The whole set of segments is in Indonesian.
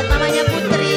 buat mamanya Putri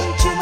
ancient